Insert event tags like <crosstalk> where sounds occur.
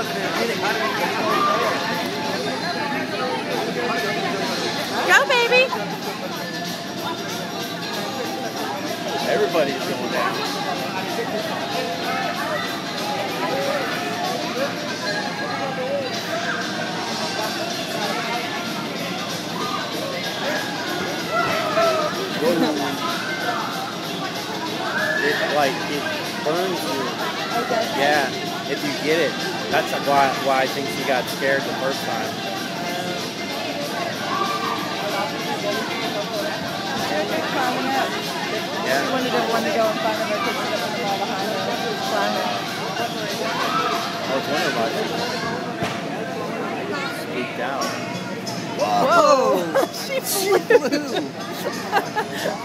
Go, baby. Everybody's going down. It like it burns you. Okay. Yeah, if you get it. That's why why I think she got scared the first time. They're just climbing up. She Yeah. wanted to want to go and find them. They picked it up in the behind her. She was climbing. I was wondering why she spooked out. Whoa! <laughs> she flew. <laughs>